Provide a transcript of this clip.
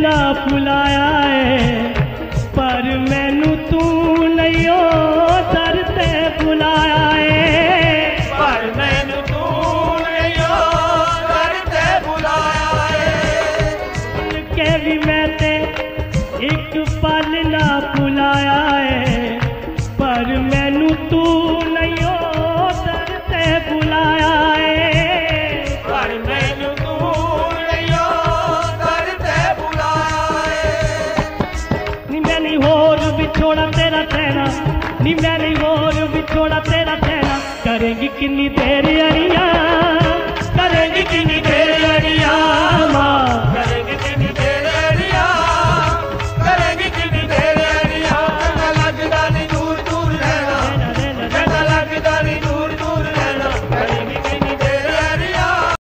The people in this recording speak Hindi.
खिला फुलाया है पर मैनू तू नहीं हो सर ते फुलाया है। पर मैनू तू नहीं हो सर ते फुलाया है। सुन के भी मैं ते एक पल ना फुलाया है पर मैनू तू मैंने होर भी छोड़ा तेरा सहना नी मैंने और भी छोड़ा तेरा सहना करेगी किन्नी देर अरिया